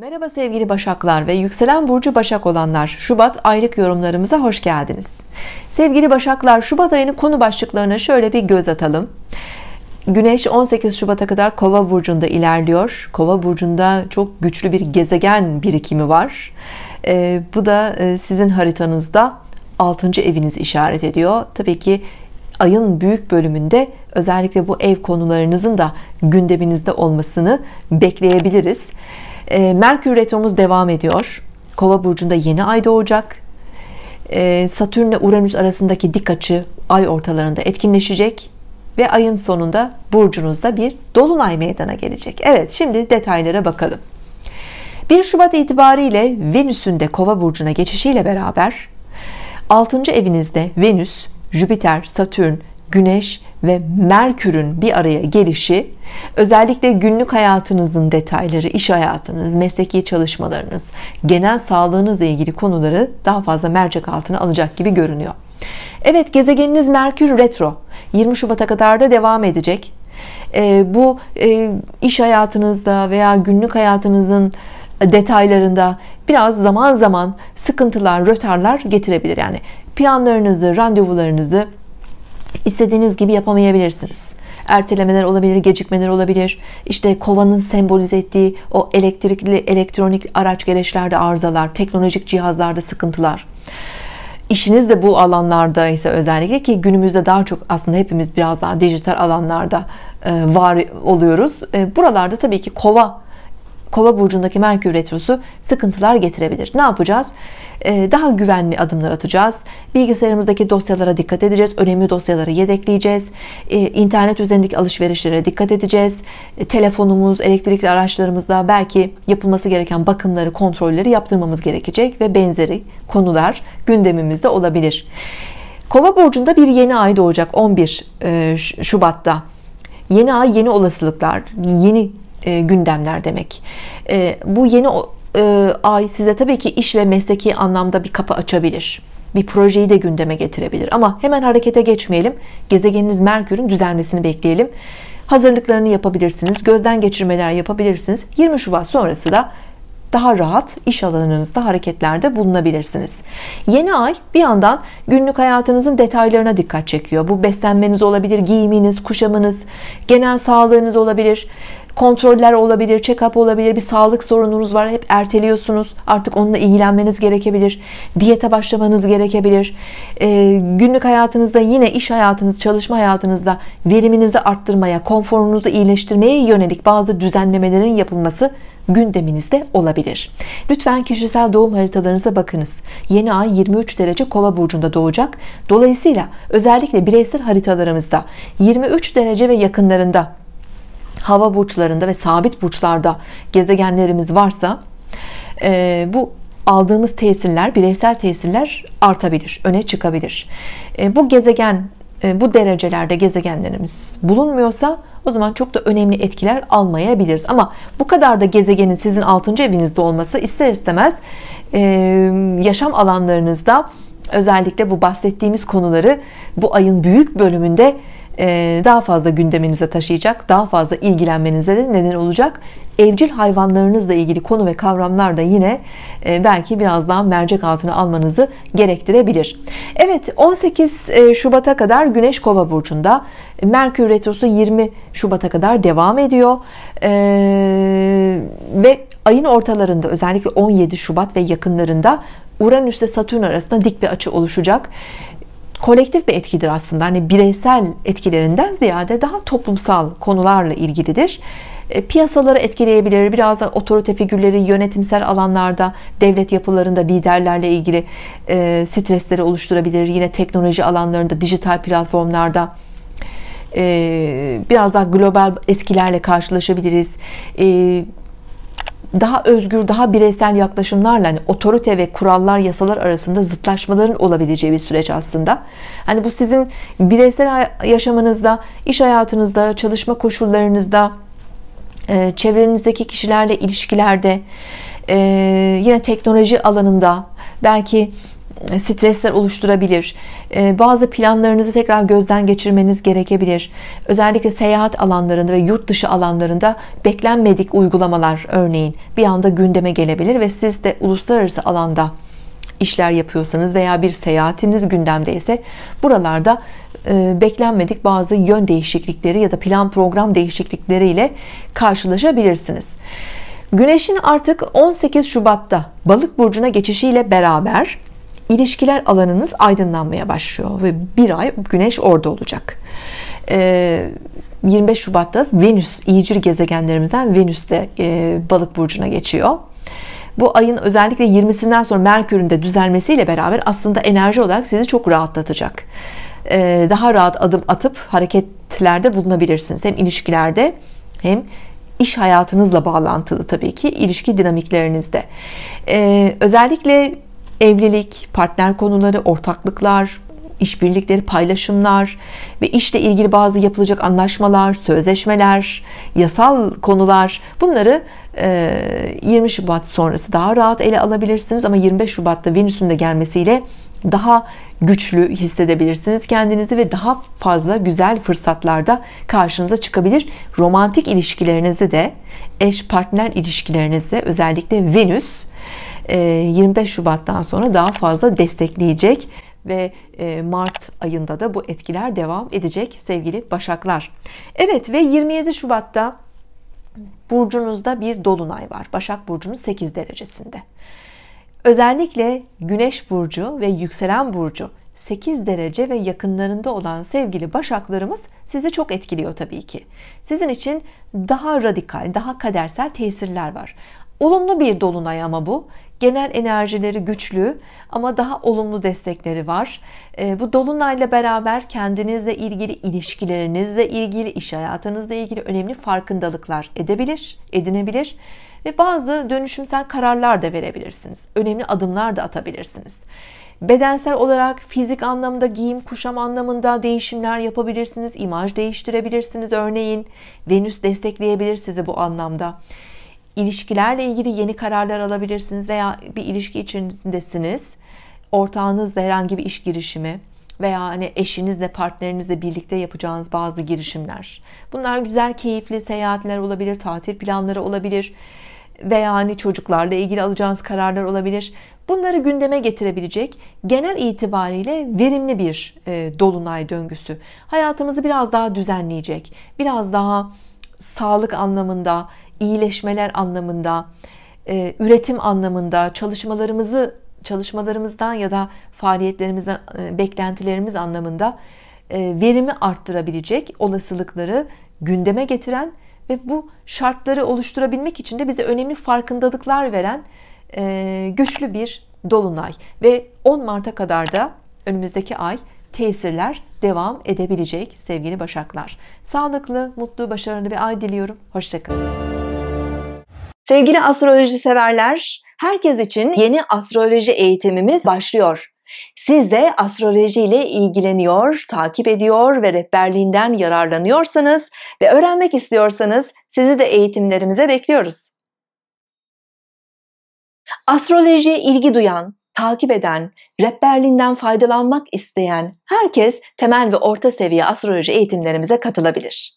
Merhaba sevgili Başaklar ve yükselen burcu Başak olanlar Şubat aylık yorumlarımıza hoş geldiniz. Sevgili Başaklar Şubat ayının konu başlıklarına şöyle bir göz atalım. Güneş 18 Şubat'a kadar Kova burcunda ilerliyor. Kova burcunda çok güçlü bir gezegen birikimi var. Ee, bu da e, sizin haritanızda 6. eviniz işaret ediyor. Tabii ki ayın büyük bölümünde özellikle bu ev konularınızın da gündeminizde olmasını bekleyebiliriz e, Merkür retromuz devam ediyor. Kova burcunda yeni ay doğacak. E, Satürn ile Uranüs arasındaki dik açı ay ortalarında etkinleşecek. Ve ayın sonunda burcunuzda bir dolunay meydana gelecek. Evet şimdi detaylara bakalım. 1 Şubat itibariyle Venüs'ün de Kova burcuna geçişiyle beraber 6. evinizde Venüs, Jüpiter, Satürn, Güneş ve Merkür'ün bir araya gelişi özellikle günlük hayatınızın detayları, iş hayatınız, mesleki çalışmalarınız, genel sağlığınızla ilgili konuları daha fazla mercek altına alacak gibi görünüyor. Evet gezegeniniz Merkür retro 20 Şubat'a kadar da devam edecek. E, bu e, iş hayatınızda veya günlük hayatınızın detaylarında biraz zaman zaman sıkıntılar, rötarlar getirebilir. Yani planlarınızı, randevularınızı istediğiniz gibi yapamayabilirsiniz. Ertelemeler olabilir gecikmeler olabilir. İşte kovanın sembolize ettiği o elektrikli elektronik araç gereçlerde arızalar teknolojik cihazlarda sıkıntılar. İşiniz de bu alanlarda ise özellikle ki günümüzde daha çok aslında hepimiz biraz daha dijital alanlarda e, var oluyoruz. E, buralarda tabii ki kova Kova burcundaki Merkür retrosu sıkıntılar getirebilir. Ne yapacağız? Ee, daha güvenli adımlar atacağız. Bilgisayarımızdaki dosyalara dikkat edeceğiz. Önemli dosyaları yedekleyeceğiz. Ee, internet üzerindeki alışverişlere dikkat edeceğiz. Ee, telefonumuz, elektrikli araçlarımızda belki yapılması gereken bakımları, kontrolleri yaptırmamız gerekecek ve benzeri konular gündemimizde olabilir. Kova burcunda bir yeni ay doğacak 11 e, Şubat'ta. Yeni ay yeni olasılıklar, yeni e, gündemler demek. E, bu yeni e, ay size tabii ki iş ve mesleki anlamda bir kapı açabilir. Bir projeyi de gündeme getirebilir. Ama hemen harekete geçmeyelim. Gezegeniniz Merkür'ün düzelmesini bekleyelim. Hazırlıklarını yapabilirsiniz gözden geçirmeler yapabilirsiniz. 20 Şubat sonrası da daha rahat iş alanınızda hareketlerde bulunabilirsiniz. Yeni ay bir yandan günlük hayatınızın detaylarına dikkat çekiyor. Bu beslenmeniz olabilir giyiminiz kuşamınız genel sağlığınız olabilir kontroller olabilir check-up olabilir bir sağlık sorununuz var hep erteliyorsunuz. Artık onunla ilgilenmeniz gerekebilir diyete başlamanız gerekebilir. E, günlük hayatınızda yine iş hayatınız çalışma hayatınızda veriminizi arttırmaya konforunuzu iyileştirmeye yönelik bazı düzenlemelerin yapılması gündeminizde olabilir. Lütfen kişisel doğum haritalarınıza bakınız. Yeni ay 23 derece kova burcunda doğacak. Dolayısıyla özellikle bireysel haritalarımızda 23 derece ve yakınlarında hava burçlarında ve sabit burçlarda gezegenlerimiz varsa e, bu aldığımız tesirler bireysel tesirler artabilir öne çıkabilir e, bu gezegen e, bu derecelerde gezegenlerimiz bulunmuyorsa o zaman çok da önemli etkiler almayabiliriz ama bu kadar da gezegenin sizin 6. evinizde olması ister istemez e, yaşam alanlarınızda özellikle bu bahsettiğimiz konuları bu ayın büyük bölümünde daha fazla gündeminize taşıyacak daha fazla ilgilenmenize de neden olacak. Evcil hayvanlarınızla ilgili konu ve kavramlar da yine e, belki biraz daha mercek altına almanızı gerektirebilir. Evet 18 e, Şubat'a kadar Güneş Kova burcunda Merkür Retrosu 20 Şubat'a kadar devam ediyor. Ve ayın ortalarında özellikle 17 Şubat ve yakınlarında Uranüs ile Satürn arasında dik bir açı oluşacak kolektif bir etkidir aslında. Hani bireysel etkilerinden ziyade daha toplumsal konularla ilgilidir. E, piyasaları etkileyebilir. Biraz da otorite figürleri yönetimsel alanlarda devlet yapılarında liderlerle ilgili e, stresleri oluşturabilir. Yine teknoloji alanlarında dijital platformlarda e, biraz daha global etkilerle karşılaşabiliriz daha özgür, daha bireysel yaklaşımlarla hani otorite ve kurallar, yasalar arasında zıtlaşmaların olabileceği bir süreç aslında. Hani bu sizin bireysel yaşamınızda, iş hayatınızda, çalışma koşullarınızda, e, çevrenizdeki kişilerle ilişkilerde, e, yine teknoloji alanında, belki stresler oluşturabilir. Ee, bazı planlarınızı tekrar gözden geçirmeniz gerekebilir. Özellikle seyahat alanlarında ve yurt dışı alanlarında beklenmedik uygulamalar örneğin bir anda gündeme gelebilir ve siz de uluslararası alanda işler yapıyorsanız veya bir seyahatiniz gündemdeyse buralarda e, beklenmedik bazı yön değişiklikleri ya da plan program değişiklikleriyle karşılaşabilirsiniz. Güneşin artık 18 Şubat'ta balık burcuna geçişiyle beraber ilişkiler alanınız aydınlanmaya başlıyor ve bir ay güneş orada olacak. 25 e, Şubat'ta Venüs iyicil gezegenlerimizden Venüs de e, balık burcuna geçiyor. Bu ayın özellikle 20'sinden sonra Merkür'ün de düzelmesiyle beraber aslında enerji olarak sizi çok rahatlatacak. E, daha rahat adım atıp hareketlerde bulunabilirsiniz. Hem ilişkilerde hem iş hayatınızla bağlantılı tabii ki ilişki dinamiklerinizde. Ee, özellikle evlilik, partner konuları, ortaklıklar, işbirlikleri, paylaşımlar ve işle ilgili bazı yapılacak anlaşmalar, sözleşmeler, yasal konular bunları 20 Şubat sonrası daha rahat ele alabilirsiniz ama 25 Şubat'ta Venüs'ün de gelmesiyle daha güçlü hissedebilirsiniz kendinizi ve daha fazla güzel fırsatlarda karşınıza çıkabilir. Romantik ilişkilerinizi de eş partner ilişkilerinizi özellikle Venüs 25 e, Şubat'tan sonra daha fazla destekleyecek ve e, Mart ayında da bu etkiler devam edecek sevgili Başaklar. Evet ve 27 Şubat'ta burcunuzda bir dolunay var. Başak burcunun 8 derecesinde. Özellikle Güneş burcu ve yükselen burcu 8 derece ve yakınlarında olan sevgili başaklarımız sizi çok etkiliyor tabii ki. Sizin için daha radikal, daha kadersel tesirler var. Olumlu bir dolunay ama bu. Genel enerjileri güçlü ama daha olumlu destekleri var. E, bu dolunayla beraber kendinizle ilgili, ilişkilerinizle ilgili, iş hayatınızla ilgili önemli farkındalıklar edebilir, edinebilir ve bazı dönüşümsel kararlar da verebilirsiniz. Önemli adımlar da atabilirsiniz. Bedensel olarak fizik anlamında, giyim, kuşam anlamında değişimler yapabilirsiniz. imaj değiştirebilirsiniz. Örneğin Venüs destekleyebilir sizi bu anlamda. İlişkilerle ilgili yeni kararlar alabilirsiniz veya bir ilişki içindesiniz. Ortağınızla herhangi bir iş girişimi veya hani eşinizle partnerinizle birlikte yapacağınız bazı girişimler. Bunlar güzel, keyifli seyahatler olabilir, tatil planları olabilir veya hani çocuklarla ilgili alacağınız kararlar olabilir. Bunları gündeme getirebilecek genel itibariyle verimli bir e, dolunay döngüsü. Hayatımızı biraz daha düzenleyecek, biraz daha sağlık anlamında, iyileşmeler anlamında, e, üretim anlamında, çalışmalarımızı çalışmalarımızdan ya da faaliyetlerimizden e, beklentilerimiz anlamında verimi arttırabilecek olasılıkları gündeme getiren ve bu şartları oluşturabilmek için de bize önemli farkındalıklar veren e, güçlü bir dolunay ve 10 Mart'a kadar da önümüzdeki ay tesirler devam edebilecek sevgili Başaklar. Sağlıklı, mutlu, başarılı bir ay diliyorum. Hoşçakalın. Sevgili astroloji severler, herkes için yeni astroloji eğitimimiz başlıyor. Siz de astroloji ile ilgileniyor, takip ediyor ve rehberliğinden yararlanıyorsanız ve öğrenmek istiyorsanız sizi de eğitimlerimize bekliyoruz. Astrolojiye ilgi duyan, takip eden, rehberliğinden faydalanmak isteyen herkes temel ve orta seviye astroloji eğitimlerimize katılabilir.